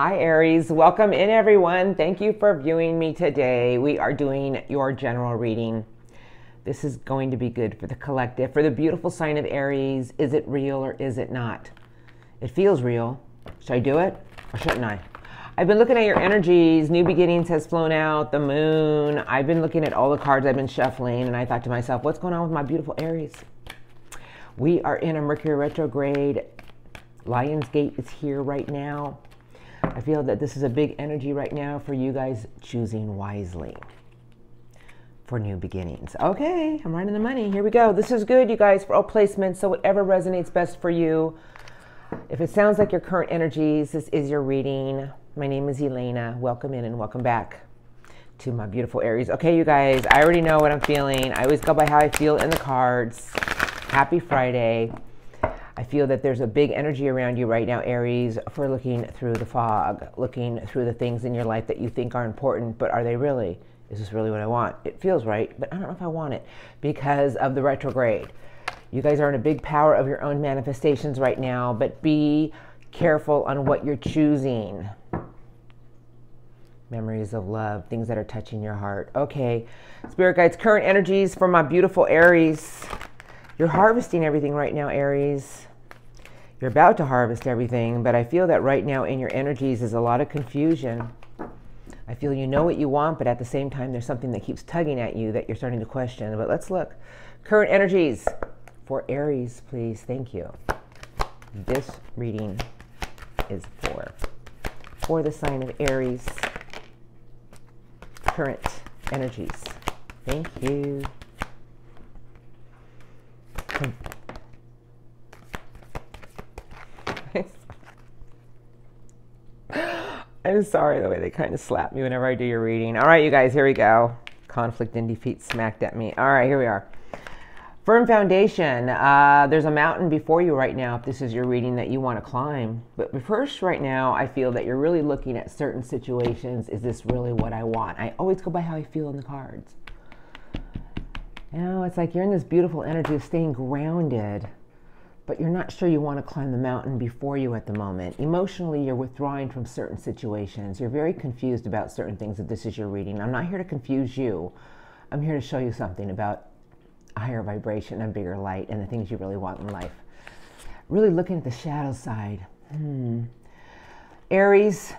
Hi, Aries. Welcome in, everyone. Thank you for viewing me today. We are doing your general reading. This is going to be good for the collective. For the beautiful sign of Aries, is it real or is it not? It feels real. Should I do it or shouldn't I? I've been looking at your energies. New beginnings has flown out, the moon. I've been looking at all the cards I've been shuffling, and I thought to myself, what's going on with my beautiful Aries? We are in a Mercury retrograde. Lionsgate is here right now. I feel that this is a big energy right now for you guys choosing wisely for new beginnings. Okay, I'm running the money. Here we go. This is good, you guys, for all placements. So whatever resonates best for you. If it sounds like your current energies, this is your reading. My name is Elena. Welcome in and welcome back to my beautiful Aries. Okay, you guys, I already know what I'm feeling. I always go by how I feel in the cards. Happy Friday. I feel that there's a big energy around you right now, Aries, for looking through the fog, looking through the things in your life that you think are important, but are they really? Is this really what I want? It feels right, but I don't know if I want it because of the retrograde. You guys are in a big power of your own manifestations right now, but be careful on what you're choosing. Memories of love, things that are touching your heart. Okay, Spirit Guides, current energies for my beautiful Aries. You're harvesting everything right now, Aries. You're about to harvest everything, but I feel that right now in your energies is a lot of confusion. I feel you know what you want, but at the same time, there's something that keeps tugging at you that you're starting to question. But let's look. Current energies for Aries, please. Thank you. This reading is for for the sign of Aries. Current energies. Thank you. I'm sorry the way they kind of slap me whenever I do your reading. All right, you guys, here we go. Conflict and defeat smacked at me. All right, here we are. Firm foundation. Uh, there's a mountain before you right now if this is your reading that you want to climb. But first, right now, I feel that you're really looking at certain situations. Is this really what I want? I always go by how I feel in the cards. You know, it's like you're in this beautiful energy of staying grounded, but you're not sure you want to climb the mountain before you at the moment. Emotionally, you're withdrawing from certain situations. You're very confused about certain things if this is your reading. I'm not here to confuse you. I'm here to show you something about a higher vibration, a bigger light, and the things you really want in life. Really looking at the shadow side. Hmm. Aries,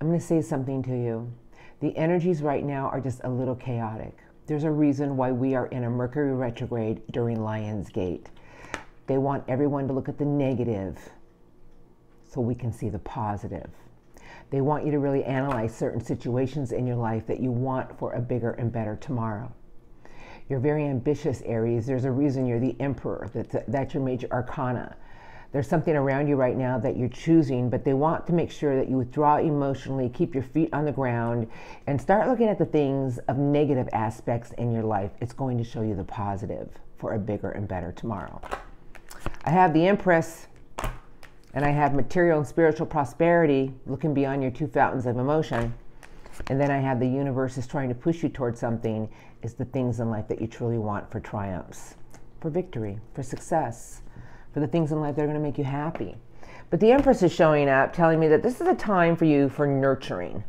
I'm going to say something to you. The energies right now are just a little chaotic. There's a reason why we are in a Mercury retrograde during Lion's Gate. They want everyone to look at the negative so we can see the positive. They want you to really analyze certain situations in your life that you want for a bigger and better tomorrow. You're very ambitious, Aries. There's a reason you're the emperor. That's, that's your major arcana. There's something around you right now that you're choosing, but they want to make sure that you withdraw emotionally, keep your feet on the ground, and start looking at the things of negative aspects in your life. It's going to show you the positive for a bigger and better tomorrow. I have the Empress, and I have material and spiritual prosperity looking beyond your two fountains of emotion. And then I have the universe is trying to push you towards something, is the things in life that you truly want for triumphs, for victory, for success for the things in life that are going to make you happy. But the Empress is showing up telling me that this is a time for you for nurturing.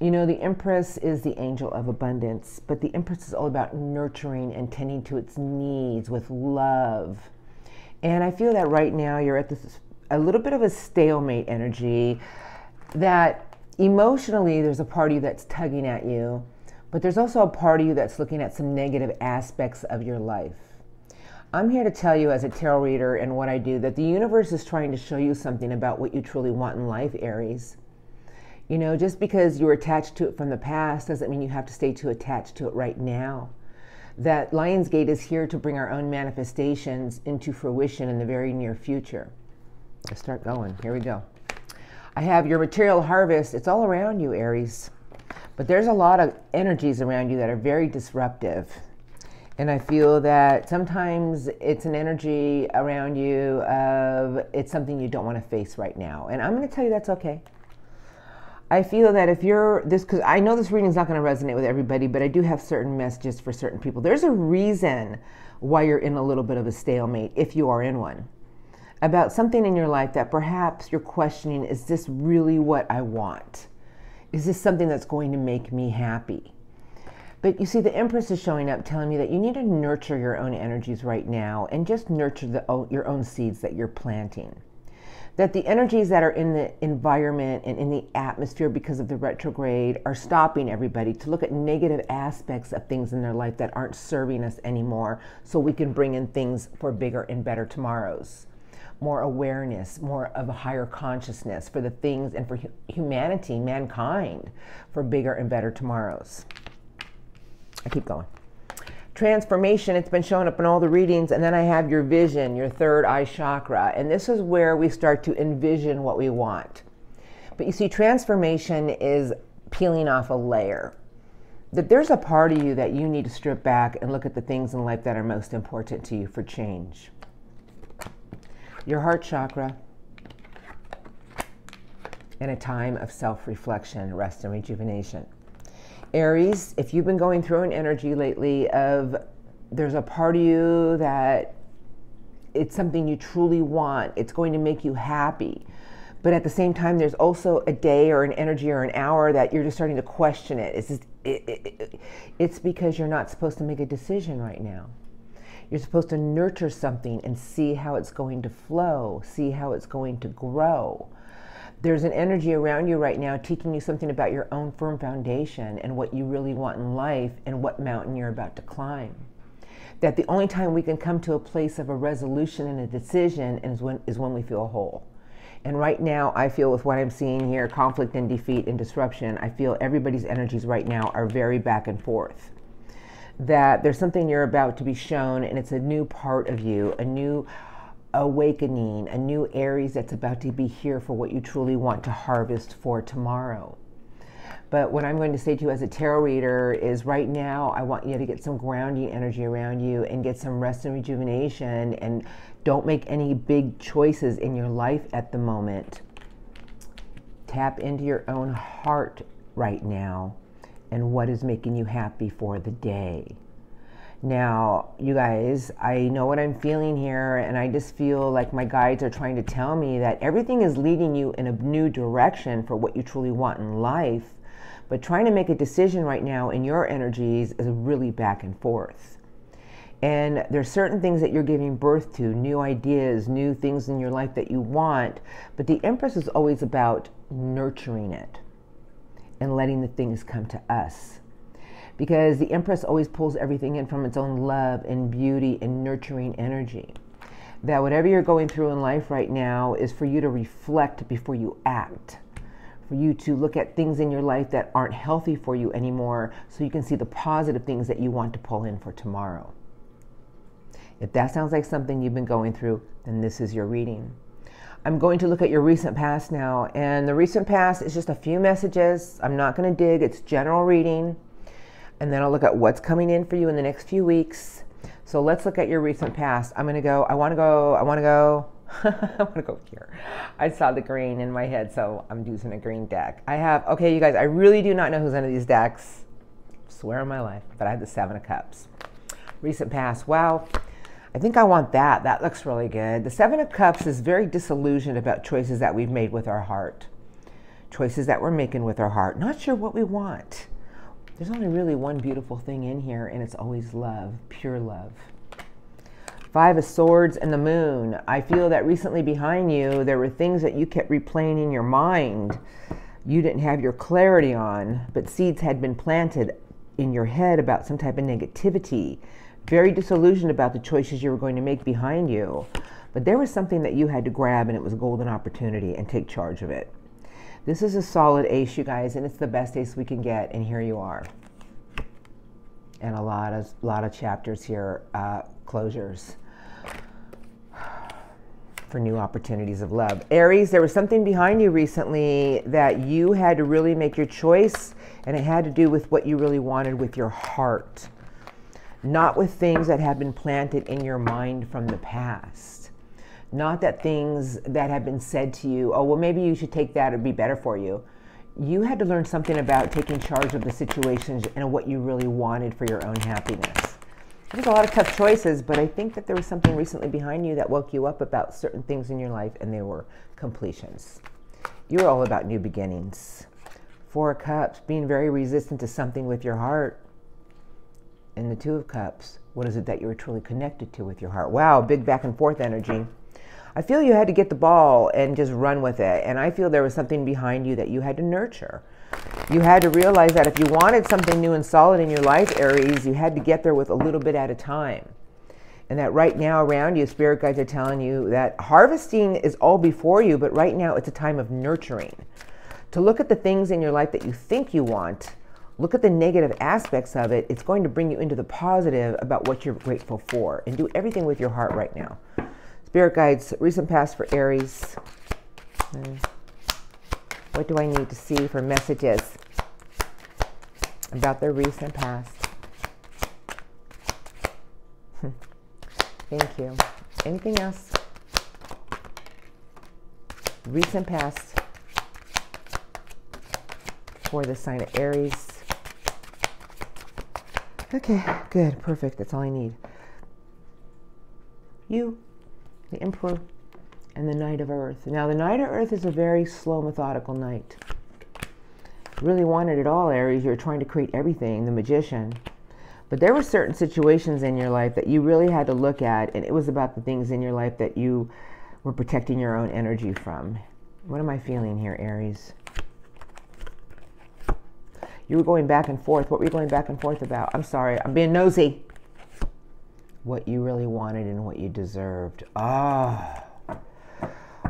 You know, the Empress is the angel of abundance, but the Empress is all about nurturing and tending to its needs with love. And I feel that right now you're at this a little bit of a stalemate energy that emotionally there's a part of you that's tugging at you, but there's also a part of you that's looking at some negative aspects of your life. I'm here to tell you, as a tarot reader and what I do, that the universe is trying to show you something about what you truly want in life, Aries. You know, just because you're attached to it from the past doesn't mean you have to stay too attached to it right now. That Lionsgate is here to bring our own manifestations into fruition in the very near future. Let's start going. Here we go. I have your material harvest. It's all around you, Aries. But there's a lot of energies around you that are very disruptive and I feel that sometimes it's an energy around you of it's something you don't want to face right now. And I'm going to tell you that's okay. I feel that if you're this, because I know this reading is not going to resonate with everybody, but I do have certain messages for certain people. There's a reason why you're in a little bit of a stalemate if you are in one. about something in your life that perhaps you're questioning is this really what I want? Is this something that's going to make me happy? But you see, the Empress is showing up telling me that you need to nurture your own energies right now and just nurture the, your own seeds that you're planting. That the energies that are in the environment and in the atmosphere because of the retrograde are stopping everybody to look at negative aspects of things in their life that aren't serving us anymore so we can bring in things for bigger and better tomorrows more awareness, more of a higher consciousness for the things and for humanity, mankind, for bigger and better tomorrows. I keep going. Transformation, it's been showing up in all the readings. And then I have your vision, your third eye chakra. And this is where we start to envision what we want. But you see, transformation is peeling off a layer. That there's a part of you that you need to strip back and look at the things in life that are most important to you for change. Your heart chakra, in a time of self reflection, rest, and rejuvenation. Aries, if you've been going through an energy lately of there's a part of you that it's something you truly want, it's going to make you happy. But at the same time, there's also a day or an energy or an hour that you're just starting to question it. It's, just, it, it, it, it's because you're not supposed to make a decision right now. You're supposed to nurture something and see how it's going to flow, see how it's going to grow there's an energy around you right now teaching you something about your own firm foundation and what you really want in life and what mountain you're about to climb. That the only time we can come to a place of a resolution and a decision is when, is when we feel whole. And right now, I feel with what I'm seeing here conflict and defeat and disruption I feel everybody's energies right now are very back and forth. That there's something you're about to be shown, and it's a new part of you, a new awakening, a new Aries that's about to be here for what you truly want to harvest for tomorrow. But what I'm going to say to you as a tarot reader is right now, I want you to get some grounding energy around you and get some rest and rejuvenation and don't make any big choices in your life at the moment. Tap into your own heart right now and what is making you happy for the day. Now, you guys, I know what I'm feeling here, and I just feel like my guides are trying to tell me that everything is leading you in a new direction for what you truly want in life. But trying to make a decision right now in your energies is really back and forth. And there's certain things that you're giving birth to, new ideas, new things in your life that you want. But the Empress is always about nurturing it and letting the things come to us because the Empress always pulls everything in from its own love and beauty and nurturing energy. That whatever you're going through in life right now is for you to reflect before you act, for you to look at things in your life that aren't healthy for you anymore so you can see the positive things that you want to pull in for tomorrow. If that sounds like something you've been going through, then this is your reading. I'm going to look at your recent past now, and the recent past is just a few messages. I'm not going to dig, it's general reading and then I'll look at what's coming in for you in the next few weeks. So let's look at your recent past. I'm going to go, I want to go, I want to go, I want to go here. I saw the green in my head, so I'm using a green deck. I have, okay, you guys, I really do not know who's under these decks. Swear on my life, but I have the Seven of Cups. Recent past, wow. I think I want that. That looks really good. The Seven of Cups is very disillusioned about choices that we've made with our heart. Choices that we're making with our heart. Not sure what we want. There's only really one beautiful thing in here, and it's always love, pure love. Five of Swords and the Moon. I feel that recently behind you, there were things that you kept replaying in your mind. You didn't have your clarity on, but seeds had been planted in your head about some type of negativity. Very disillusioned about the choices you were going to make behind you. But there was something that you had to grab, and it was a golden opportunity, and take charge of it. This is a solid ace, you guys, and it's the best ace we can get, and here you are. And a lot of, lot of chapters here, uh, closures for new opportunities of love. Aries, there was something behind you recently that you had to really make your choice, and it had to do with what you really wanted with your heart, not with things that have been planted in your mind from the past. Not that things that have been said to you, oh, well, maybe you should take that, it'd be better for you. You had to learn something about taking charge of the situations and what you really wanted for your own happiness. There's a lot of tough choices, but I think that there was something recently behind you that woke you up about certain things in your life, and they were completions. You're all about new beginnings. Four of Cups, being very resistant to something with your heart. And the Two of Cups, what is it that you are truly connected to with your heart? Wow, big back and forth energy. I feel you had to get the ball and just run with it. And I feel there was something behind you that you had to nurture. You had to realize that if you wanted something new and solid in your life, Aries, you had to get there with a little bit at a time. And that right now around you, spirit guides are telling you that harvesting is all before you, but right now it's a time of nurturing. To look at the things in your life that you think you want, look at the negative aspects of it. It's going to bring you into the positive about what you're grateful for. And do everything with your heart right now. Spirit guides, recent past for Aries. Hmm. What do I need to see for messages about their recent past? Thank you. Anything else? Recent past for the sign of Aries. Okay, good, perfect. That's all I need. You, the Emperor and the Knight of Earth. Now, the Knight of Earth is a very slow, methodical knight. Really wanted it all, Aries. You're trying to create everything, the magician. But there were certain situations in your life that you really had to look at, and it was about the things in your life that you were protecting your own energy from. What am I feeling here, Aries? You were going back and forth. What were you going back and forth about? I'm sorry, I'm being nosy. What you really wanted and what you deserved. Ah. Oh.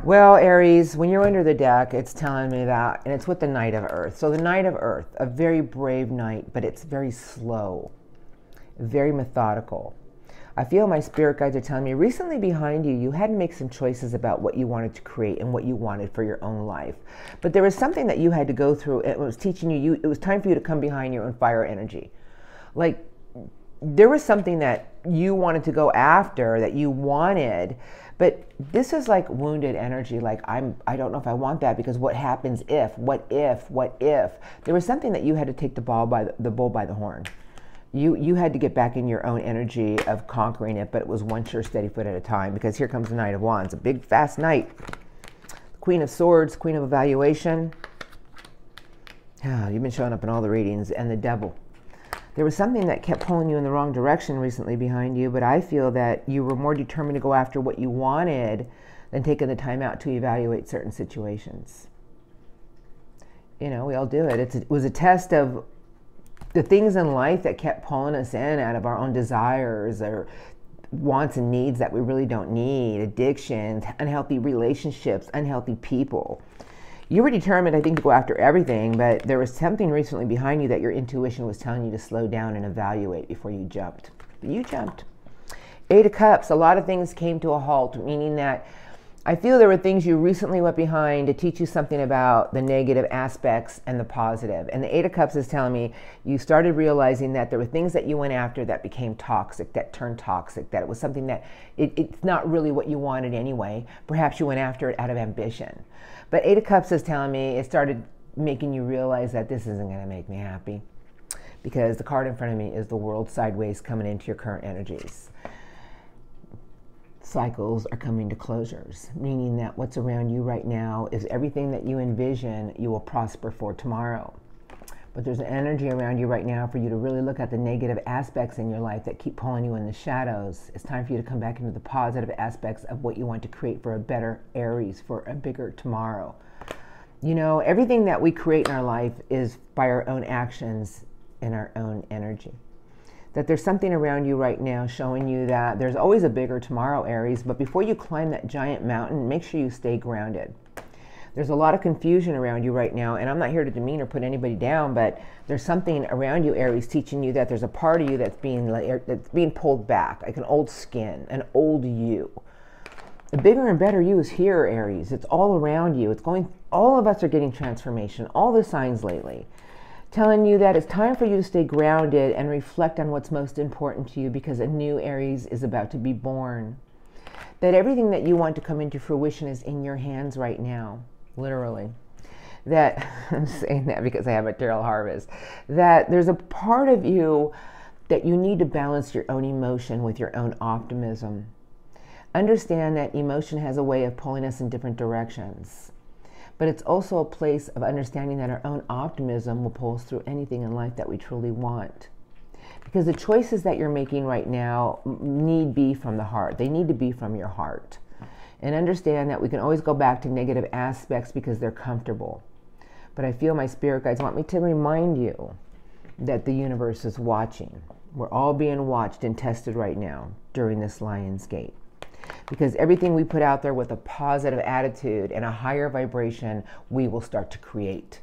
Well, Aries, when you're under the deck, it's telling me that, and it's with the Knight of Earth. So, the Knight of Earth, a very brave knight, but it's very slow, very methodical. I feel my spirit guides are telling me recently behind you, you had to make some choices about what you wanted to create and what you wanted for your own life. But there was something that you had to go through. It was teaching you, you it was time for you to come behind your own fire energy. Like, there was something that you wanted to go after, that you wanted, but this is like wounded energy. Like I'm, I don't know if I want that because what happens if? What if? What if? There was something that you had to take the ball by the, the bull by the horn. You you had to get back in your own energy of conquering it, but it was one sure steady foot at a time. Because here comes the Knight of Wands, a big fast knight. Queen of Swords, Queen of Evaluation. Ah, you've been showing up in all the readings, and the Devil there was something that kept pulling you in the wrong direction recently behind you, but I feel that you were more determined to go after what you wanted than taking the time out to evaluate certain situations. You know, we all do it. It's, it was a test of the things in life that kept pulling us in out of our own desires or wants and needs that we really don't need, addictions, unhealthy relationships, unhealthy people you were determined, I think, to go after everything, but there was something recently behind you that your intuition was telling you to slow down and evaluate before you jumped. But you jumped. Eight of Cups, a lot of things came to a halt, meaning that I feel there were things you recently went behind to teach you something about the negative aspects and the positive. And the Eight of Cups is telling me you started realizing that there were things that you went after that became toxic, that turned toxic, that it was something that it, it's not really what you wanted anyway. Perhaps you went after it out of ambition. But Eight of Cups is telling me it started making you realize that this isn't going to make me happy because the card in front of me is the world sideways coming into your current energies. Cycles are coming to closures, meaning that what's around you right now is everything that you envision you will prosper for tomorrow. But there's an energy around you right now for you to really look at the negative aspects in your life that keep pulling you in the shadows. It's time for you to come back into the positive aspects of what you want to create for a better Aries, for a bigger tomorrow. You know, everything that we create in our life is by our own actions and our own energy. That there's something around you right now showing you that there's always a bigger tomorrow, Aries, but before you climb that giant mountain, make sure you stay grounded there's a lot of confusion around you right now, and I'm not here to demean or put anybody down, but there's something around you, Aries, teaching you that there's a part of you that's being er, that's being pulled back, like an old skin, an old you. The bigger and better you is here, Aries. It's all around you. It's going. All of us are getting transformation. All the signs lately, telling you that it's time for you to stay grounded and reflect on what's most important to you, because a new Aries is about to be born. That everything that you want to come into fruition is in your hands right now literally. That I'm saying that because I have material harvest. That there's a part of you that you need to balance your own emotion with your own optimism. Understand that emotion has a way of pulling us in different directions. But it's also a place of understanding that our own optimism will pull us through anything in life that we truly want. Because the choices that you're making right now need be from the heart. They need to be from your heart. And understand that we can always go back to negative aspects because they're comfortable. But I feel my spirit guides want me to remind you that the universe is watching. We're all being watched and tested right now during this Lion's Gate. Because everything we put out there with a positive attitude and a higher vibration, we will start to create.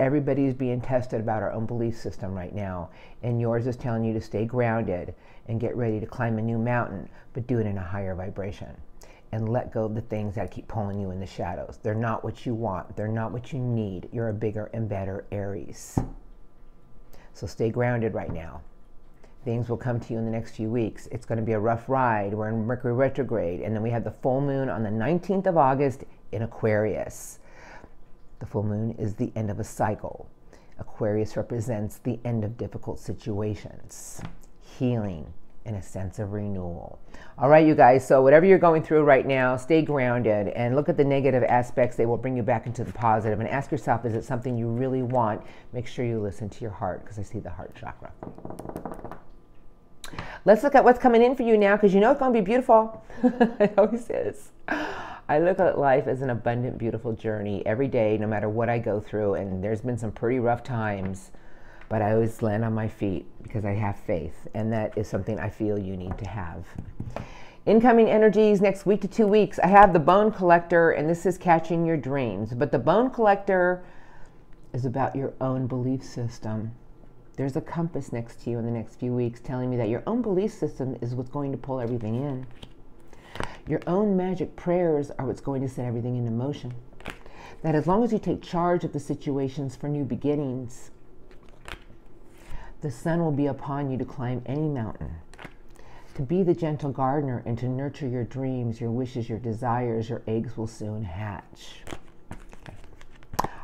Everybody's being tested about our own belief system right now, and yours is telling you to stay grounded and get ready to climb a new mountain, but do it in a higher vibration and let go of the things that keep pulling you in the shadows. They're not what you want, they're not what you need. You're a bigger and better Aries. So stay grounded right now. Things will come to you in the next few weeks. It's going to be a rough ride. We're in Mercury retrograde, and then we have the full moon on the 19th of August in Aquarius. The full moon is the end of a cycle. Aquarius represents the end of difficult situations, healing, and a sense of renewal. All right, you guys, so whatever you're going through right now, stay grounded and look at the negative aspects. They will bring you back into the positive and ask yourself, is it something you really want? Make sure you listen to your heart because I see the heart chakra. Let's look at what's coming in for you now because you know it's going to be beautiful. it always is. I look at life as an abundant, beautiful journey every day, no matter what I go through. And there's been some pretty rough times but I always land on my feet because I have faith, and that is something I feel you need to have. Incoming energies next week to two weeks. I have the bone collector, and this is catching your dreams. But the bone collector is about your own belief system. There's a compass next to you in the next few weeks telling me that your own belief system is what's going to pull everything in. Your own magic prayers are what's going to set everything into motion. That as long as you take charge of the situations for new beginnings, the sun will be upon you to climb any mountain. To be the gentle gardener and to nurture your dreams, your wishes, your desires, your eggs will soon hatch.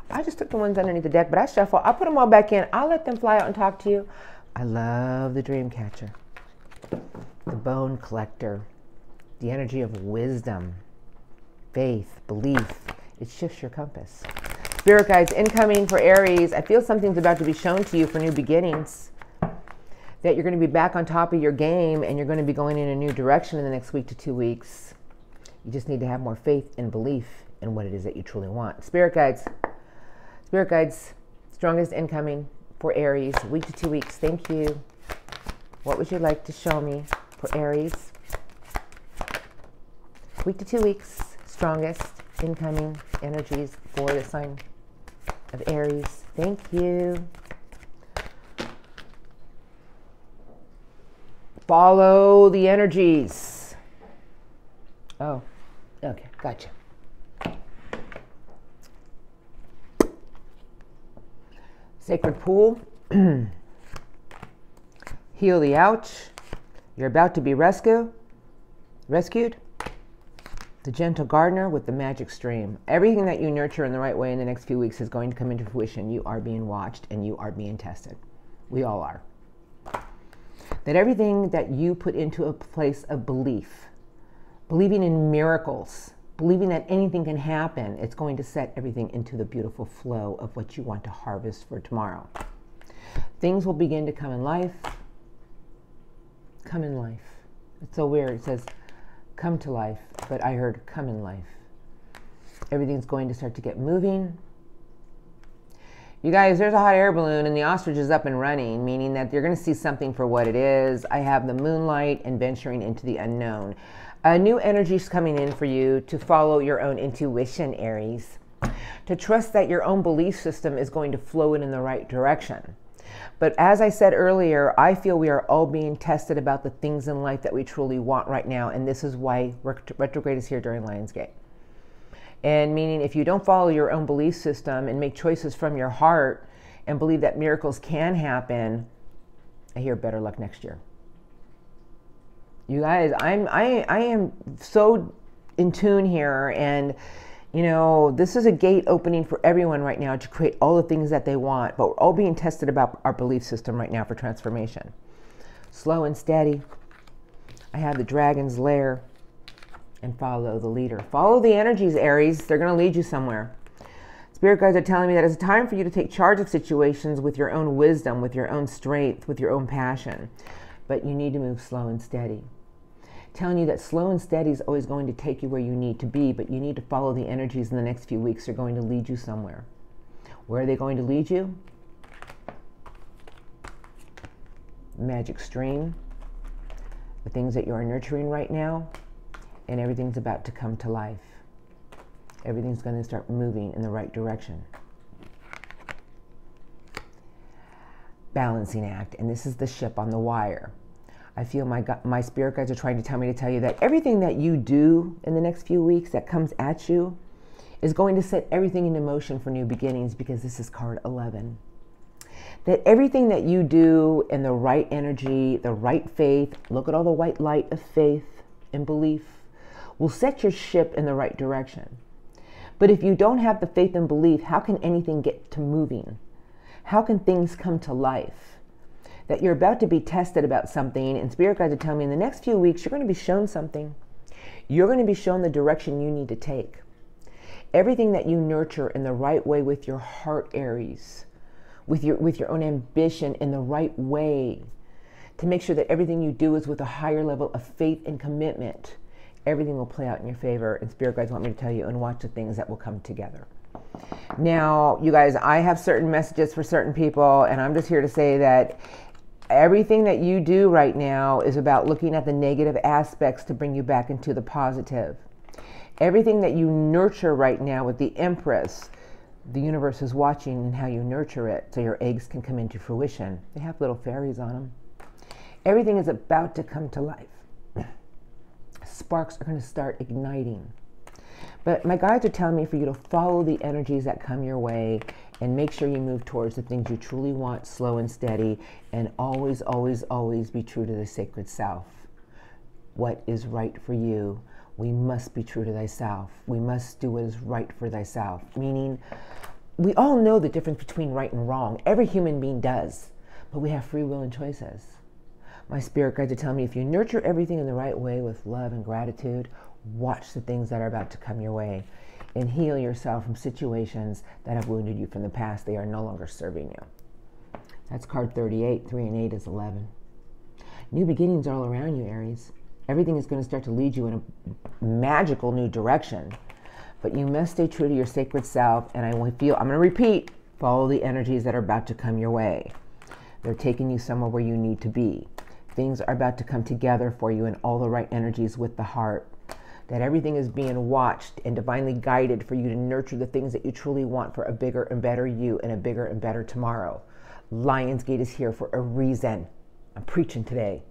I just took the ones underneath the deck, but I shuffle. I'll put them all back in. I'll let them fly out and talk to you. I love the dream catcher, the bone collector, the energy of wisdom, faith, belief. It shifts your compass. Spirit guides incoming for Aries. I feel something's about to be shown to you for new beginnings. That you're going to be back on top of your game and you're going to be going in a new direction in the next week to two weeks. You just need to have more faith and belief in what it is that you truly want. Spirit guides, spirit guides, strongest incoming for Aries, week to two weeks. Thank you. What would you like to show me for Aries? Week to two weeks, strongest incoming energies for the sign of Aries. Thank you. Follow the energies. Oh, okay, gotcha. Sacred pool. Heal the ouch. You're about to be rescued. Rescued the gentle gardener with the magic stream. Everything that you nurture in the right way in the next few weeks is going to come into fruition. You are being watched and you are being tested. We all are. That everything that you put into a place of belief, believing in miracles, believing that anything can happen, it's going to set everything into the beautiful flow of what you want to harvest for tomorrow. Things will begin to come in life. Come in life. It's so weird. It says, come to life, but I heard come in life. Everything's going to start to get moving. You guys, there's a hot air balloon and the ostrich is up and running, meaning that you're going to see something for what it is. I have the moonlight and venturing into the unknown. A new energy is coming in for you to follow your own intuition, Aries. To trust that your own belief system is going to flow in, in the right direction. But as I said earlier, I feel we are all being tested about the things in life that we truly want right now. And this is why retrograde is here during Lionsgate. And meaning, if you don't follow your own belief system and make choices from your heart and believe that miracles can happen, I hear better luck next year. You guys, I'm I I am so in tune here and you know, this is a gate opening for everyone right now to create all the things that they want, but we're all being tested about our belief system right now for transformation. Slow and steady. I have the dragon's lair and follow the leader. Follow the energies, Aries. They're going to lead you somewhere. Spirit guides are telling me that it's time for you to take charge of situations with your own wisdom, with your own strength, with your own passion. But you need to move slow and steady. Telling you that slow and steady is always going to take you where you need to be, but you need to follow the energies in the next few weeks. They're going to lead you somewhere. Where are they going to lead you? Magic stream, the things that you are nurturing right now, and everything's about to come to life everything's going to start moving in the right direction. Balancing act, and this is the ship on the wire. I feel my my spirit guides are trying to tell me to tell you that everything that you do in the next few weeks that comes at you is going to set everything into motion for new beginnings because this is card 11. That everything that you do in the right energy, the right faith, look at all the white light of faith and belief, will set your ship in the right direction. But if you don't have the faith and belief, how can anything get to moving? How can things come to life? That you're about to be tested about something, and Spirit Guides are telling me in the next few weeks, you're going to be shown something. You're going to be shown the direction you need to take. Everything that you nurture in the right way with your heart, Aries, with your, with your own ambition in the right way, to make sure that everything you do is with a higher level of faith and commitment everything will play out in your favor. And spirit guides want me to tell you and watch the things that will come together. Now, you guys, I have certain messages for certain people, and I'm just here to say that everything that you do right now is about looking at the negative aspects to bring you back into the positive. Everything that you nurture right now with the Empress, the universe is watching and how you nurture it so your eggs can come into fruition. They have little fairies on them. Everything is about to come to life sparks are going to start igniting. But my guides are telling me for you to follow the energies that come your way and make sure you move towards the things you truly want, slow and steady, and always, always, always be true to the sacred self. What is right for you? We must be true to thyself. We must do what is right for thyself. Meaning, we all know the difference between right and wrong. Every human being does, but we have free will and choices my spirit guides are telling me if you nurture everything in the right way with love and gratitude, watch the things that are about to come your way and heal yourself from situations that have wounded you from the past. They are no longer serving you. That's card 38. 3 and 8 is 11. New beginnings are all around you, Aries. Everything is going to start to lead you in a magical new direction. But you must stay true to your sacred self. And I feel, I'm going to repeat, follow the energies that are about to come your way. They're taking you somewhere where you need to be. Things are about to come together for you in all the right energies with the heart. That everything is being watched and divinely guided for you to nurture the things that you truly want for a bigger and better you and a bigger and better tomorrow. Lionsgate is here for a reason. I'm preaching today.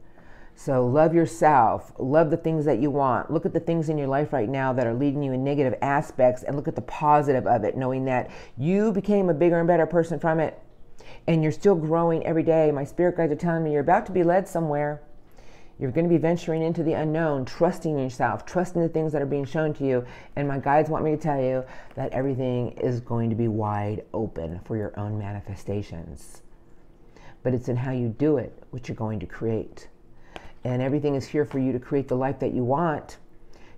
So love yourself. Love the things that you want. Look at the things in your life right now that are leading you in negative aspects and look at the positive of it, knowing that you became a bigger and better person from it and you're still growing every day, my spirit guides are telling me you're about to be led somewhere. You're going to be venturing into the unknown, trusting yourself, trusting the things that are being shown to you. And my guides want me to tell you that everything is going to be wide open for your own manifestations. But it's in how you do it, what you're going to create. And everything is here for you to create the life that you want.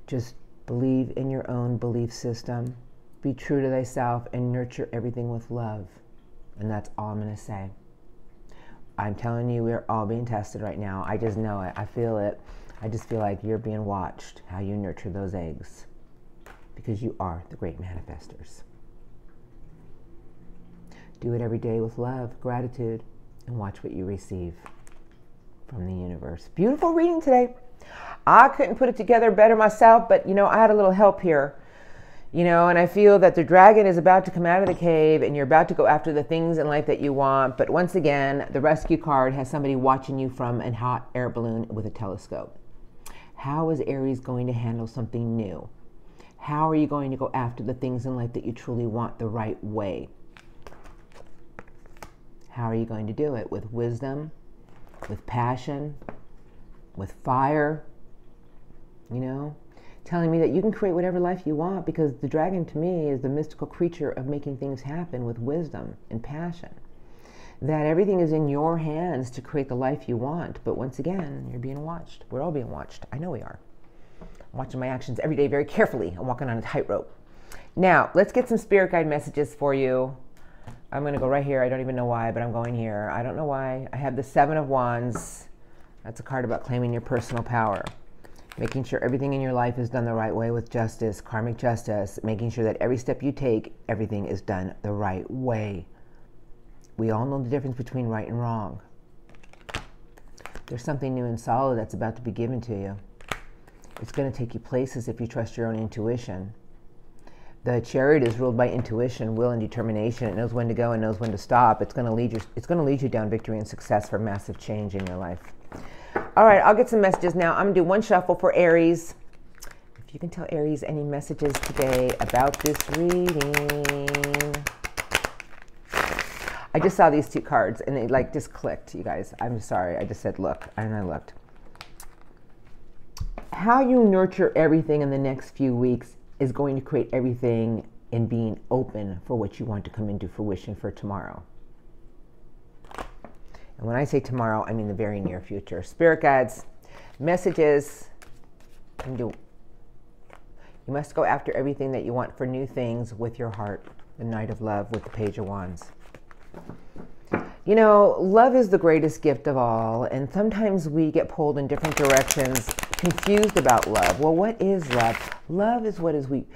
Just believe in your own belief system, be true to thyself, and nurture everything with love. And that's all I'm going to say. I'm telling you, we're all being tested right now. I just know it. I feel it. I just feel like you're being watched, how you nurture those eggs, because you are the great manifestors. Do it every day with love, gratitude, and watch what you receive from the universe. Beautiful reading today. I couldn't put it together better myself, but you know, I had a little help here you know, and I feel that the dragon is about to come out of the cave and you're about to go after the things in life that you want. But once again, the rescue card has somebody watching you from a hot air balloon with a telescope. How is Aries going to handle something new? How are you going to go after the things in life that you truly want the right way? How are you going to do it? With wisdom, with passion, with fire, you know? Telling me that you can create whatever life you want because the dragon to me is the mystical creature of making things happen with wisdom and passion. that everything is in your hands to create the life you want. But once again, you're being watched. We're all being watched. I know we are. I'm watching my actions every day very carefully. I'm walking on a tightrope. Now, let's get some spirit guide messages for you. I'm going to go right here. I don't even know why, but I'm going here. I don't know why. I have the Seven of Wands. That's a card about claiming your personal power. Making sure everything in your life is done the right way with justice, karmic justice. Making sure that every step you take, everything is done the right way. We all know the difference between right and wrong. There's something new and solid that's about to be given to you. It's going to take you places if you trust your own intuition. The chariot is ruled by intuition, will, and determination. It knows when to go and knows when to stop. It's going to lead you. It's going to lead you down victory and success for massive change in your life. All right, I'll get some messages now. I'm going to do one shuffle for Aries. If you can tell Aries any messages today about this reading. I just saw these two cards and they like just clicked, you guys. I'm sorry. I just said look and I looked. How you nurture everything in the next few weeks is going to create everything in being open for what you want to come into fruition for tomorrow. And when I say tomorrow, I mean the very near future. Spirit guides, messages. You must go after everything that you want for new things with your heart. The Knight of Love with the Page of Wands. You know, love is the greatest gift of all, and sometimes we get pulled in different directions, confused about love. Well, what is love? Love is what is we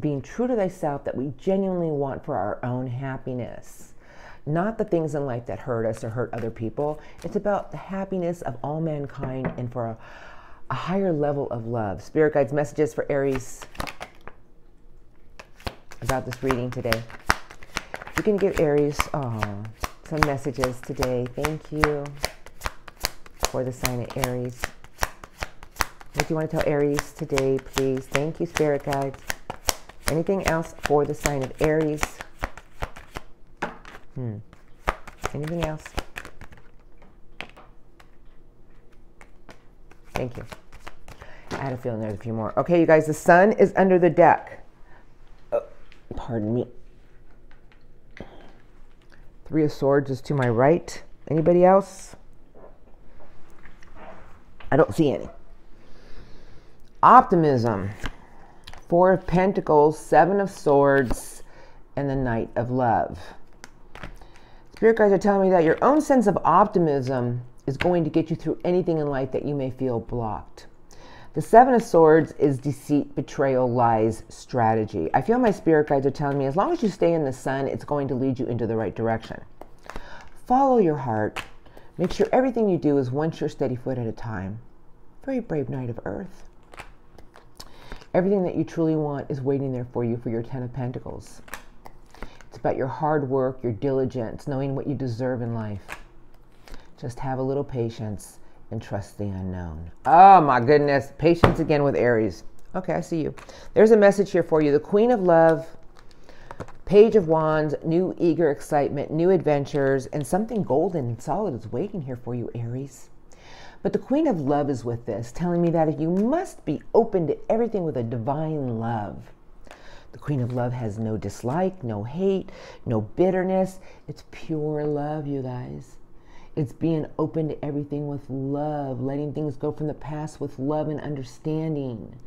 being true to thyself that we genuinely want for our own happiness not the things in life that hurt us or hurt other people. It's about the happiness of all mankind and for a, a higher level of love. Spirit guides messages for Aries about this reading today. You can give Aries oh, some messages today. Thank you for the sign of Aries. What do you want to tell Aries today, please? Thank you, Spirit guides. Anything else for the sign of Aries? Hmm. Anything else? Thank you. I had a feeling there's a few more. Okay, you guys, the sun is under the deck. Oh, pardon me. Three of Swords is to my right. Anybody else? I don't see any. Optimism. Four of Pentacles, Seven of Swords, and the Knight of Love. Spirit guides are telling me that your own sense of optimism is going to get you through anything in life that you may feel blocked. The Seven of Swords is deceit, betrayal, lies, strategy. I feel my spirit guides are telling me as long as you stay in the sun, it's going to lead you into the right direction. Follow your heart. Make sure everything you do is one sure steady foot at a time. Very brave knight of earth. Everything that you truly want is waiting there for you for your Ten of Pentacles. It's about your hard work, your diligence, knowing what you deserve in life. Just have a little patience and trust the unknown. Oh my goodness. Patience again with Aries. Okay, I see you. There's a message here for you. The Queen of Love, Page of Wands, new eager excitement, new adventures, and something golden and solid is waiting here for you, Aries. But the Queen of Love is with this, telling me that you must be open to everything with a divine love. The Queen of Love has no dislike, no hate, no bitterness. It's pure love, you guys. It's being open to everything with love, letting things go from the past with love and understanding.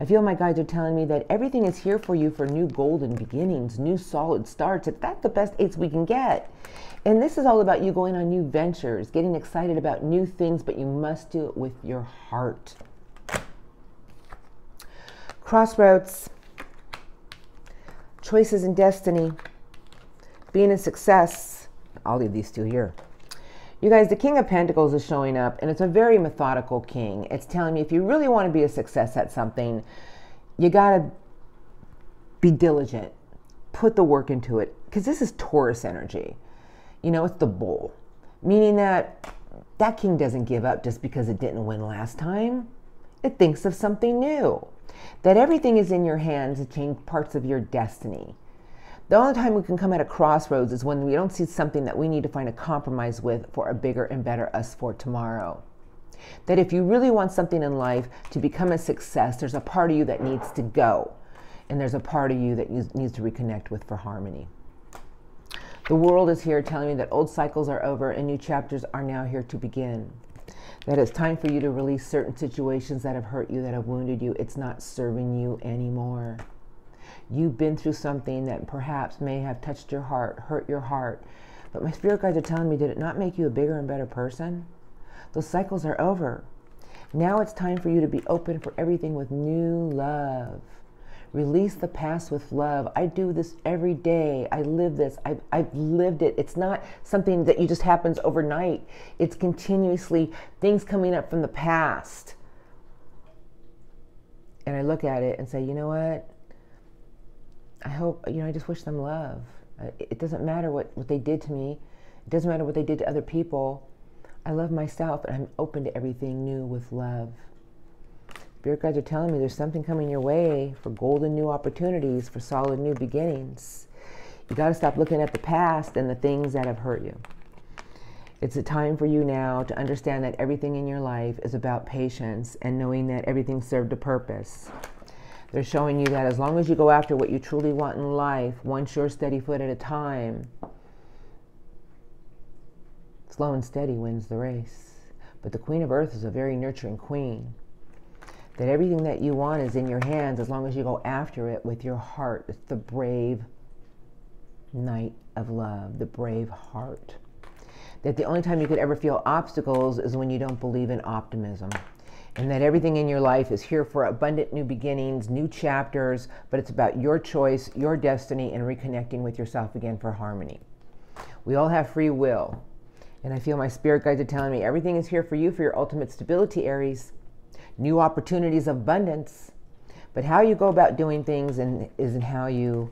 I feel my guides are telling me that everything is here for you for new golden beginnings, new solid starts. If that's the best eights we can get. And this is all about you going on new ventures, getting excited about new things, but you must do it with your heart. Crossroads choices and destiny, being a success. I'll leave these two here. You guys, the King of Pentacles is showing up, and it's a very methodical king. It's telling me if you really want to be a success at something, you got to be diligent, put the work into it, because this is Taurus energy. You know, it's the bull, meaning that that king doesn't give up just because it didn't win last time. It thinks of something new that everything is in your hands to change parts of your destiny. The only time we can come at a crossroads is when we don't see something that we need to find a compromise with for a bigger and better us for tomorrow. That if you really want something in life to become a success, there's a part of you that needs to go, and there's a part of you that needs to reconnect with for harmony. The world is here telling me that old cycles are over and new chapters are now here to begin. That it's time for you to release certain situations that have hurt you, that have wounded you. It's not serving you anymore. You've been through something that perhaps may have touched your heart, hurt your heart. But my spirit guides are telling me, did it not make you a bigger and better person? Those cycles are over. Now it's time for you to be open for everything with new love. Release the past with love. I do this every day. I live this. I've, I've lived it. It's not something that you just happens overnight. It's continuously things coming up from the past. And I look at it and say, you know what? I hope, you know, I just wish them love. It doesn't matter what, what they did to me. It doesn't matter what they did to other people. I love myself and I'm open to everything new with love. Spirit guides are telling me there's something coming your way for golden new opportunities, for solid new beginnings. You got to stop looking at the past and the things that have hurt you. It's a time for you now to understand that everything in your life is about patience and knowing that everything served a purpose. They're showing you that as long as you go after what you truly want in life, one sure steady foot at a time, slow and steady wins the race. But the Queen of Earth is a very nurturing queen. That everything that you want is in your hands as long as you go after it with your heart. It's the brave knight of love, the brave heart. That the only time you could ever feel obstacles is when you don't believe in optimism and that everything in your life is here for abundant new beginnings, new chapters, but it's about your choice, your destiny, and reconnecting with yourself again for harmony. We all have free will. And I feel my spirit guides are telling me everything is here for you for your ultimate stability, Aries. New opportunities of abundance. But how you go about doing things and is how you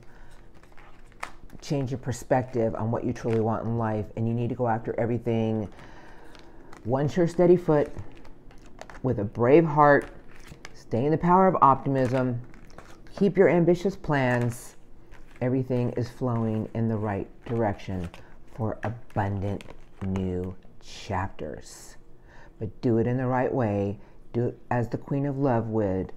change your perspective on what you truly want in life. And you need to go after everything one sure steady foot with a brave heart, stay in the power of optimism, keep your ambitious plans. Everything is flowing in the right direction for abundant new chapters. But do it in the right way. Do as the Queen of Love would.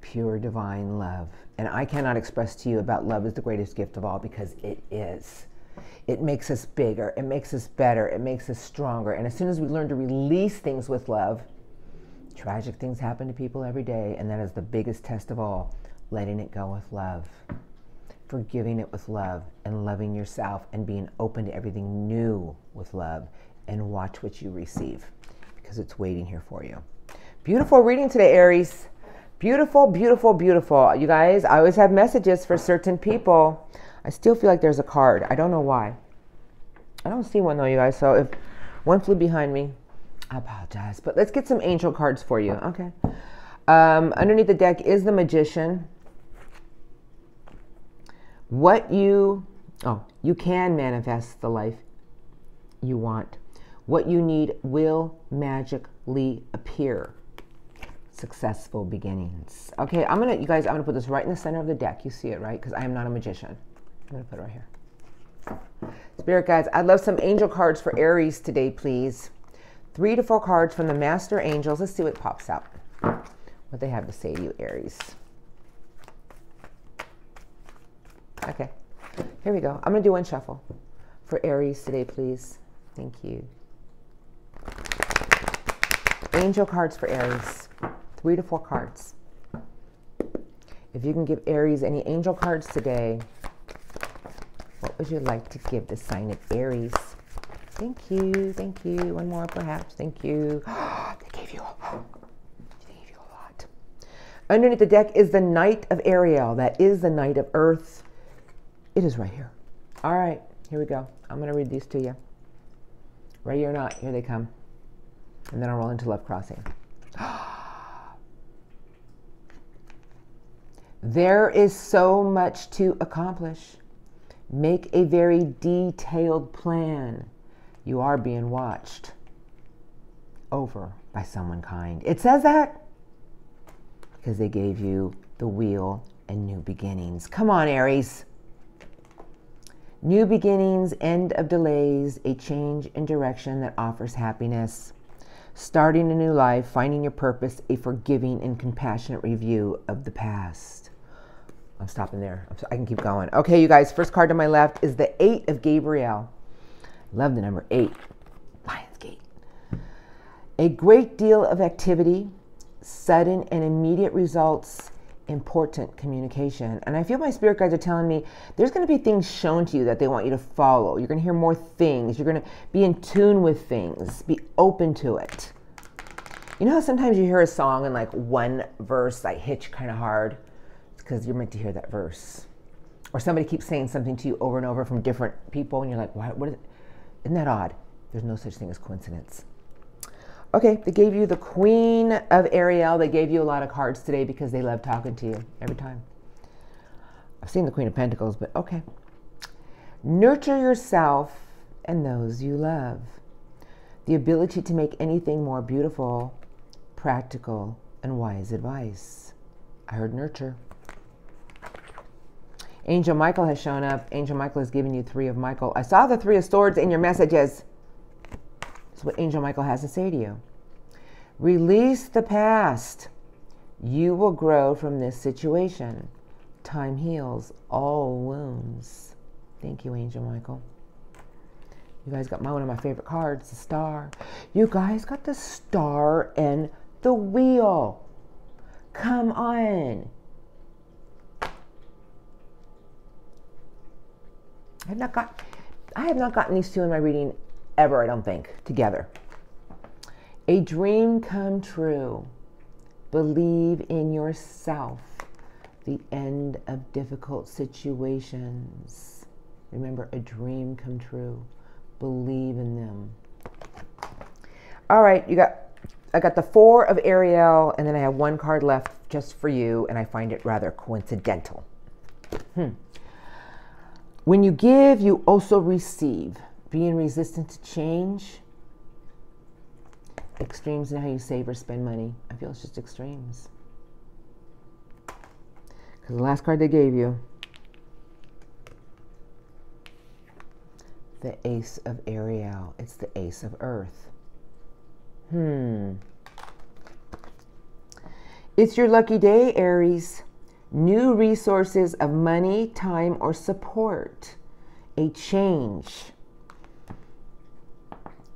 Pure divine love. And I cannot express to you about love is the greatest gift of all because it is. It makes us bigger, it makes us better, it makes us stronger. And as soon as we learn to release things with love, tragic things happen to people every day, and that is the biggest test of all letting it go with love, forgiving it with love, and loving yourself, and being open to everything new with love. And watch what you receive because it's waiting here for you. Beautiful reading today, Aries. Beautiful, beautiful, beautiful. You guys, I always have messages for certain people. I still feel like there's a card. I don't know why. I don't see one though, you guys. So if one flew behind me, I apologize. But let's get some angel cards for you. Okay. Um, underneath the deck is the magician. What you, oh, you can manifest the life you want. What you need will magically appear. Successful beginnings. Okay, I'm gonna, you guys, I'm gonna put this right in the center of the deck. You see it, right? Because I am not a magician. I'm to put it right here. Spirit guides, I'd love some angel cards for Aries today, please. Three to four cards from the Master Angels. Let's see what pops out. What they have to say to you, Aries. Okay, here we go. I'm going to do one shuffle for Aries today, please. Thank you. Angel cards for Aries. Three to four cards. If you can give Aries any angel cards today, what would you like to give the sign of Aries? Thank you. Thank you. One more, perhaps. Thank you. they gave you a, they gave you a lot. Underneath the deck is the Knight of Ariel. That is the Knight of Earth. It is right here. All right. Here we go. I'm going to read these to you. Ready or not, here they come. And then I'll roll into Love Crossing. there is so much to accomplish. Make a very detailed plan. You are being watched over by someone kind. It says that because they gave you the wheel and new beginnings. Come on, Aries. New beginnings, end of delays, a change in direction that offers happiness. Starting a new life, finding your purpose, a forgiving and compassionate review of the past. I'm stopping there. I'm, I can keep going. Okay, you guys, first card to my left is the Eight of Gabriel. Love the number eight. Lionsgate. A great deal of activity, sudden and immediate results, important communication. And I feel my spirit guides are telling me there's going to be things shown to you that they want you to follow. You're going to hear more things. You're going to be in tune with things, be open to it. You know how sometimes you hear a song and like one verse like hits you kind of hard? It's because you're meant to hear that verse. Or somebody keeps saying something to you over and over from different people, and you're like, what, what is it? Isn't that odd? There's no such thing as coincidence. Okay, they gave you the Queen of Ariel. They gave you a lot of cards today because they love talking to you every time. I've seen the Queen of Pentacles, but okay. Nurture yourself and those you love. The ability to make anything more beautiful, practical, and wise advice. I heard nurture. Angel Michael has shown up. Angel Michael has given you three of Michael. I saw the three of swords in your messages. That's what Angel Michael has to say to you. Release the past. You will grow from this situation. Time heals all wounds. Thank you, Angel Michael. You guys got my, one of my favorite cards, the star. You guys got the star and the wheel. Come on. I have not got I have not gotten these two in my reading ever, I don't think, together. A dream come true. Believe in yourself. The end of difficult situations. Remember, a dream come true. Believe in them. All right, you got I got the four of Ariel, and then I have one card left just for you, and I find it rather coincidental. Hmm. When you give, you also receive. Being resistant to change. Extremes in how you save or spend money. I feel it's just extremes. Because the last card they gave you, the Ace of Ariel. It's the Ace of Earth. Hmm. It's your lucky day, Aries new resources of money, time, or support, a change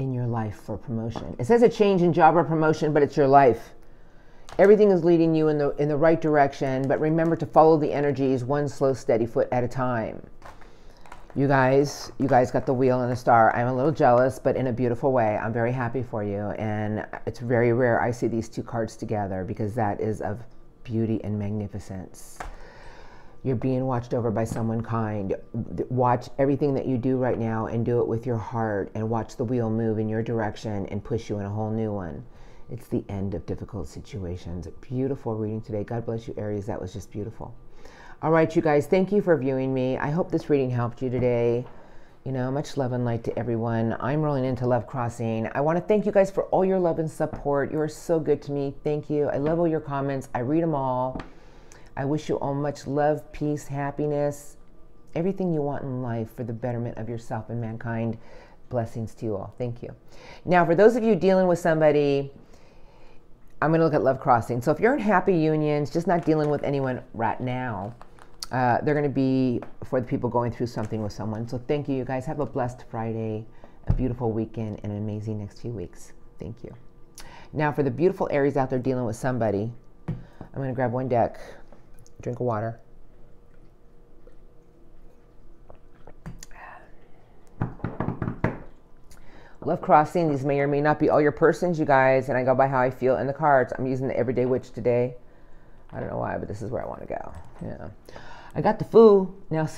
in your life for promotion. It says a change in job or promotion, but it's your life. Everything is leading you in the in the right direction, but remember to follow the energies one slow steady foot at a time. You guys, you guys got the wheel and the star. I'm a little jealous, but in a beautiful way. I'm very happy for you and it's very rare I see these two cards together because that is of beauty and magnificence. You're being watched over by someone kind. Watch everything that you do right now and do it with your heart and watch the wheel move in your direction and push you in a whole new one. It's the end of difficult situations. Beautiful reading today. God bless you, Aries. That was just beautiful. All right, you guys, thank you for viewing me. I hope this reading helped you today. You know, much love and light to everyone. I'm rolling into Love Crossing. I want to thank you guys for all your love and support. You are so good to me. Thank you. I love all your comments. I read them all. I wish you all much love, peace, happiness, everything you want in life for the betterment of yourself and mankind. Blessings to you all. Thank you. Now, for those of you dealing with somebody, I'm going to look at Love Crossing. So if you're in happy unions, just not dealing with anyone right now, uh, they're going to be for the people going through something with someone. So thank you, you guys. Have a blessed Friday, a beautiful weekend, and an amazing next few weeks. Thank you. Now, for the beautiful Aries out there dealing with somebody, I'm going to grab one deck, drink of water. Love crossing. These may or may not be all your persons, you guys. And I go by how I feel in the cards. I'm using the Everyday Witch today. I don't know why, but this is where I want to go. Yeah. I got the fool. Now,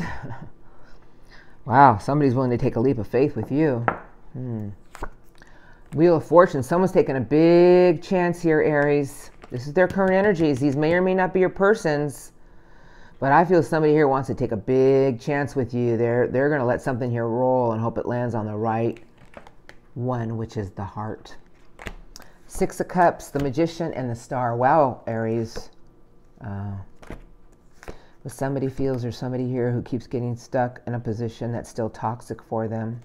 wow, somebody's willing to take a leap of faith with you. Hmm. Wheel of Fortune. Someone's taking a big chance here, Aries. This is their current energies. These may or may not be your persons, but I feel somebody here wants to take a big chance with you. They're they're going to let something here roll and hope it lands on the right one, which is the heart. Six of Cups, the Magician, and the Star. Wow, Aries. Uh, if somebody feels there's somebody here who keeps getting stuck in a position that's still toxic for them.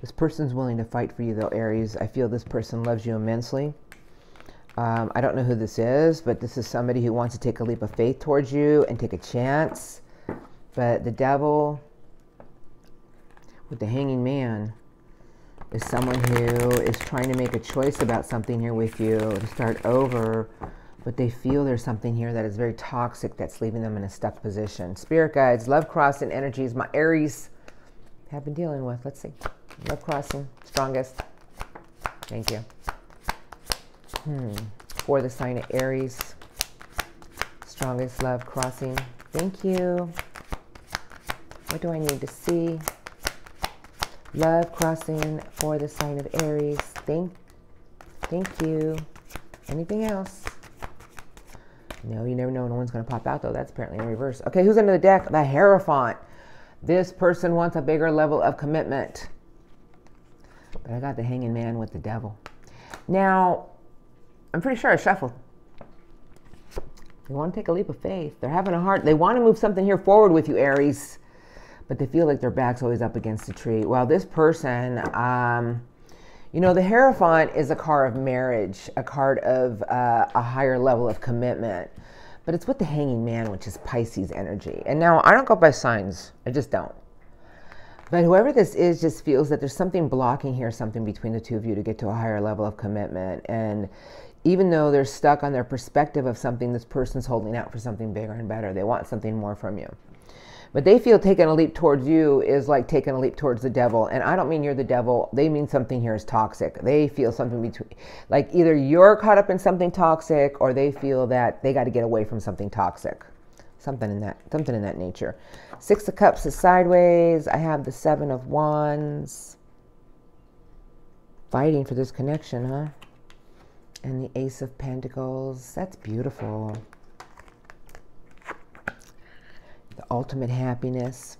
This person's willing to fight for you, though, Aries. I feel this person loves you immensely. Um, I don't know who this is, but this is somebody who wants to take a leap of faith towards you and take a chance. But the devil with the hanging man is someone who is trying to make a choice about something here with you to start over, but they feel there's something here that is very toxic that's leaving them in a stuck position. Spirit guides, love crossing energies, my Aries have been dealing with. Let's see. Love crossing, strongest. Thank you. Hmm. For the sign of Aries, strongest love crossing. Thank you. What do I need to see? Love crossing for the sign of Aries. Thank, thank you. Anything else? No, you never know when one's going to pop out, though. That's apparently in reverse. Okay, who's under the deck? The Hierophant. This person wants a bigger level of commitment. But I got the Hanging Man with the Devil. Now, I'm pretty sure I shuffled. They want to take a leap of faith. They're having a heart. They want to move something here forward with you, Aries but they feel like their back's always up against the tree. Well, this person, um, you know, the Hierophant is a card of marriage, a card of uh, a higher level of commitment, but it's with the Hanging Man, which is Pisces energy. And now I don't go by signs, I just don't. But whoever this is just feels that there's something blocking here, something between the two of you to get to a higher level of commitment. And even though they're stuck on their perspective of something, this person's holding out for something bigger and better. They want something more from you. But they feel taking a leap towards you is like taking a leap towards the devil. And I don't mean you're the devil. They mean something here is toxic. They feel something between, like either you're caught up in something toxic or they feel that they got to get away from something toxic. Something in that, something in that nature. Six of Cups is sideways. I have the Seven of Wands. Fighting for this connection, huh? And the Ace of Pentacles. That's beautiful the ultimate happiness.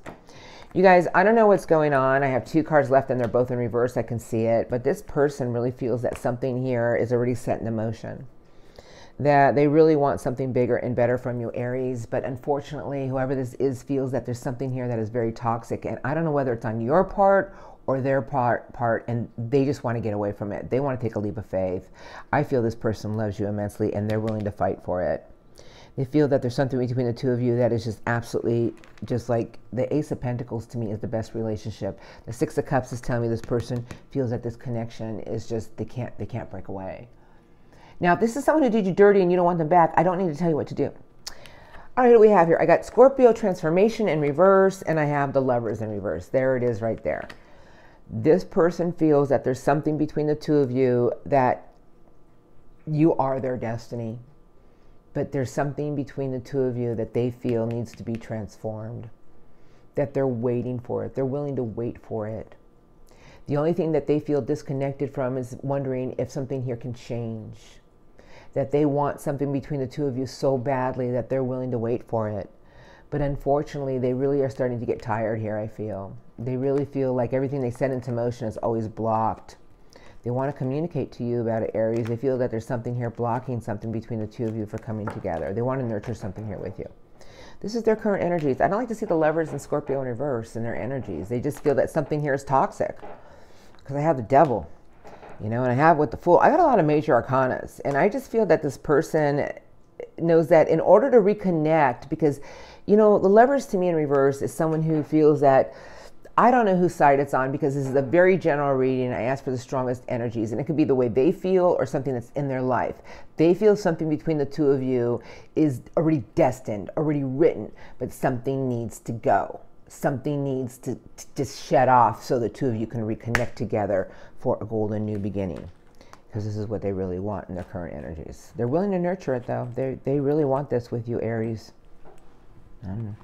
You guys, I don't know what's going on. I have two cards left and they're both in reverse. I can see it. But this person really feels that something here is already set in motion. That they really want something bigger and better from you, Aries. But unfortunately, whoever this is feels that there's something here that is very toxic. And I don't know whether it's on your part or their part part and they just want to get away from it. They want to take a leap of faith. I feel this person loves you immensely and they're willing to fight for it. They feel that there's something between the two of you that is just absolutely just like the Ace of Pentacles to me is the best relationship. The Six of Cups is telling me this person feels that this connection is just they can't they can't break away. Now, if this is someone who did you dirty and you don't want them back, I don't need to tell you what to do. All right, what do we have here? I got Scorpio transformation in reverse, and I have the lovers in reverse. There it is right there. This person feels that there's something between the two of you that you are their destiny but there's something between the two of you that they feel needs to be transformed, that they're waiting for it. They're willing to wait for it. The only thing that they feel disconnected from is wondering if something here can change. That they want something between the two of you so badly that they're willing to wait for it. But unfortunately, they really are starting to get tired here, I feel. They really feel like everything they set into motion is always blocked. They want to communicate to you about it, Aries. They feel that there's something here blocking something between the two of you for coming together. They want to nurture something here with you. This is their current energies. I don't like to see the lovers and Scorpio in reverse in their energies. They just feel that something here is toxic. Because I have the devil, you know, and I have with the fool. I got a lot of major arcanas. And I just feel that this person knows that in order to reconnect, because, you know, the lovers to me in reverse is someone who feels that I don't know whose side it's on because this is a very general reading. I ask for the strongest energies, and it could be the way they feel or something that's in their life. They feel something between the two of you is already destined, already written, but something needs to go. Something needs to, to just shut off so the two of you can reconnect together for a golden new beginning. Because this is what they really want in their current energies. They're willing to nurture it though. They they really want this with you, Aries. Mm.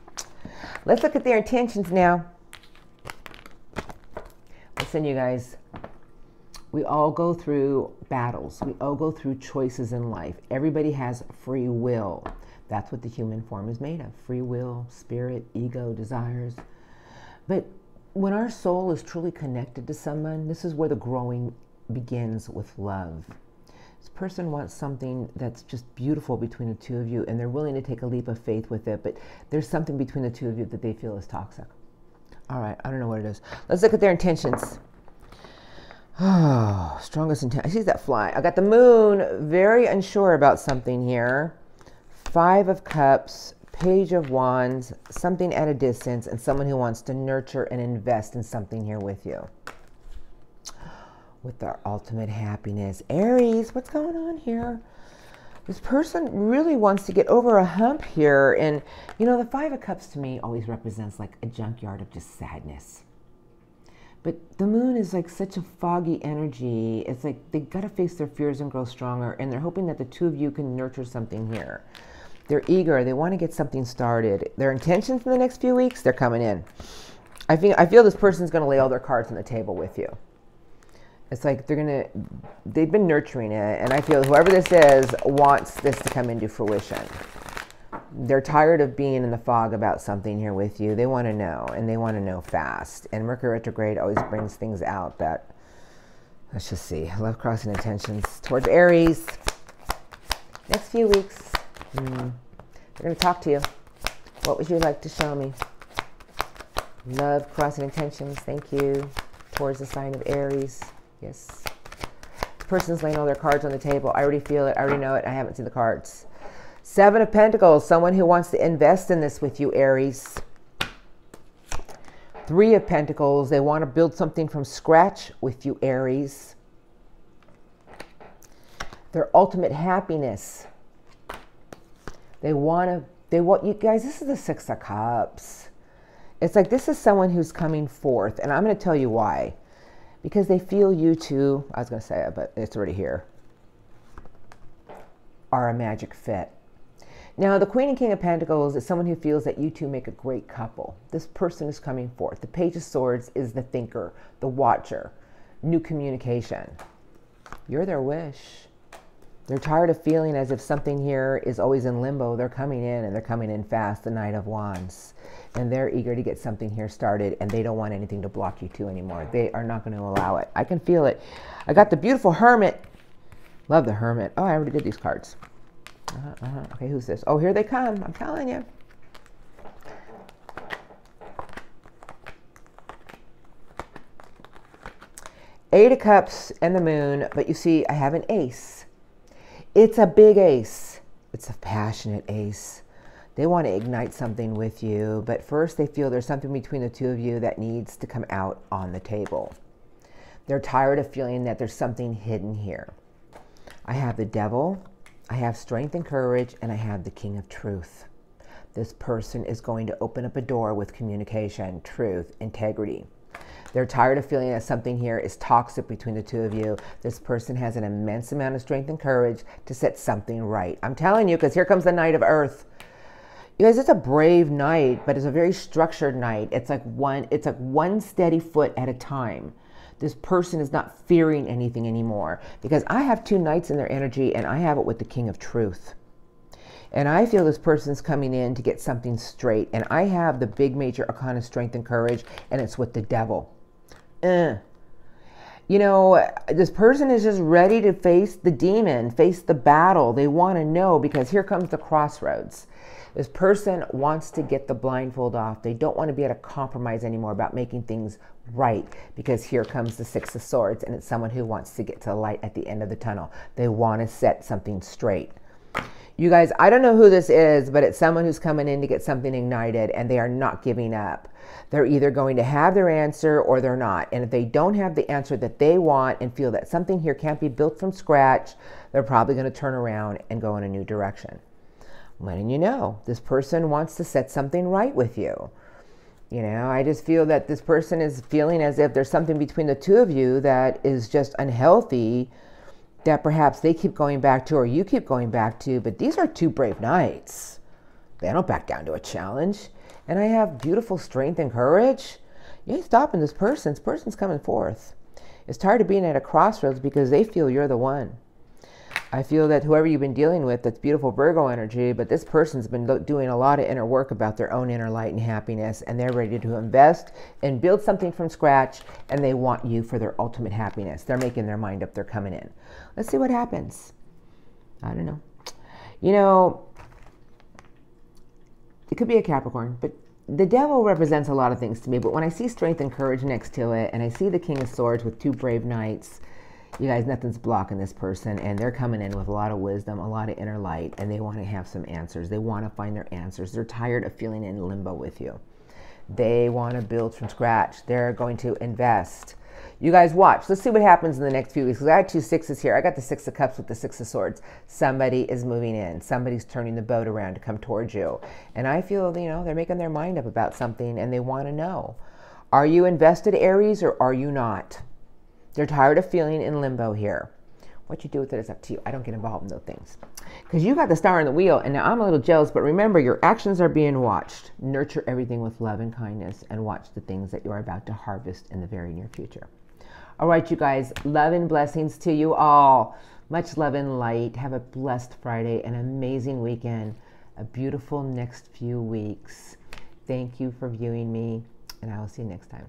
Let's look at their intentions now. Listen, you guys, we all go through battles. We all go through choices in life. Everybody has free will. That's what the human form is made of free will, spirit, ego, desires. But when our soul is truly connected to someone, this is where the growing begins with love. This person wants something that's just beautiful between the two of you, and they're willing to take a leap of faith with it, but there's something between the two of you that they feel is toxic. All right, I don't know what it is. Let's look at their intentions. Oh, strongest intent. I see that fly. I got the moon, very unsure about something here. Five of Cups, Page of Wands, something at a distance, and someone who wants to nurture and invest in something here with you. With their ultimate happiness. Aries, what's going on here? This person really wants to get over a hump here. And, you know, the Five of Cups to me always represents like a junkyard of just sadness but the moon is like such a foggy energy. It's like they got to face their fears and grow stronger. And they're hoping that the two of you can nurture something here. They're eager. They want to get something started. Their intentions in the next few weeks, they're coming in. I feel, I feel this person's going to lay all their cards on the table with you. It's like they're going to, they've been nurturing it. And I feel whoever this is wants this to come into fruition they're tired of being in the fog about something here with you. They want to know, and they want to know fast. And Mercury retrograde always brings things out that, let's just see, love crossing intentions towards Aries. Next few weeks, mm, they're going to talk to you. What would you like to show me? Love crossing intentions, thank you. Towards the sign of Aries, yes. The person's laying all their cards on the table. I already feel it, I already know it, I haven't seen the cards. Seven of Pentacles, someone who wants to invest in this with you, Aries. Three of Pentacles, they want to build something from scratch with you, Aries. Their ultimate happiness. They want to, they want, you guys, this is the Six of Cups. It's like this is someone who's coming forth, and I'm going to tell you why. Because they feel you too, I was going to say it, but it's already here, are a magic fit. Now, the Queen and King of Pentacles is someone who feels that you two make a great couple. This person is coming forth. The Page of Swords is the thinker, the watcher, new communication. You're their wish. They're tired of feeling as if something here is always in limbo. They're coming in and they're coming in fast, the Knight of Wands. And they're eager to get something here started and they don't want anything to block you two anymore. They are not going to allow it. I can feel it. I got the beautiful Hermit. Love the Hermit. Oh, I already did these cards. Uh-huh, uh-huh. Okay, who's this? Oh, here they come. I'm telling you. Eight of Cups and the Moon, but you see, I have an ace. It's a big ace. It's a passionate ace. They want to ignite something with you, but first they feel there's something between the two of you that needs to come out on the table. They're tired of feeling that there's something hidden here. I have the devil, I have strength and courage, and I have the King of Truth. This person is going to open up a door with communication, truth, integrity. They're tired of feeling that something here is toxic between the two of you. This person has an immense amount of strength and courage to set something right. I'm telling you, because here comes the Knight of Earth. You guys, it's a brave knight, but it's a very structured knight. It's like one, it's like one steady foot at a time this person is not fearing anything anymore because I have two knights in their energy and I have it with the king of truth. And I feel this person's coming in to get something straight. And I have the big major arcana strength and courage, and it's with the devil. Uh. You know, this person is just ready to face the demon, face the battle. They want to know because here comes the crossroads. This person wants to get the blindfold off. They don't want to be able to compromise anymore about making things right because here comes the Six of Swords and it's someone who wants to get to the light at the end of the tunnel. They want to set something straight. You guys, I don't know who this is, but it's someone who's coming in to get something ignited and they are not giving up. They're either going to have their answer or they're not. And if they don't have the answer that they want and feel that something here can't be built from scratch, they're probably going to turn around and go in a new direction letting you know this person wants to set something right with you. You know, I just feel that this person is feeling as if there's something between the two of you that is just unhealthy that perhaps they keep going back to or you keep going back to. But these are two brave knights. They don't back down to a challenge. And I have beautiful strength and courage. You ain't stopping this person. This person's coming forth. It's tired of being at a crossroads because they feel you're the one. I feel that whoever you've been dealing with, that's beautiful Virgo energy, but this person's been doing a lot of inner work about their own inner light and happiness, and they're ready to invest and build something from scratch, and they want you for their ultimate happiness. They're making their mind up, they're coming in. Let's see what happens. I don't know. You know, it could be a Capricorn, but the devil represents a lot of things to me, but when I see strength and courage next to it, and I see the King of Swords with two brave knights, you guys, nothing's blocking this person, and they're coming in with a lot of wisdom, a lot of inner light, and they want to have some answers. They want to find their answers. They're tired of feeling in limbo with you. They want to build from scratch. They're going to invest. You guys watch. Let's see what happens in the next few weeks. I got two sixes here. I got the six of cups with the six of swords. Somebody is moving in. Somebody's turning the boat around to come towards you. And I feel, you know, they're making their mind up about something and they want to know. Are you invested, Aries, or are you not? They're tired of feeling in limbo here. What you do with it is up to you. I don't get involved in those things. Because you got the star in the wheel, and now I'm a little jealous, but remember, your actions are being watched. Nurture everything with love and kindness, and watch the things that you're about to harvest in the very near future. All right, you guys, love and blessings to you all. Much love and light. Have a blessed Friday, an amazing weekend, a beautiful next few weeks. Thank you for viewing me, and I will see you next time.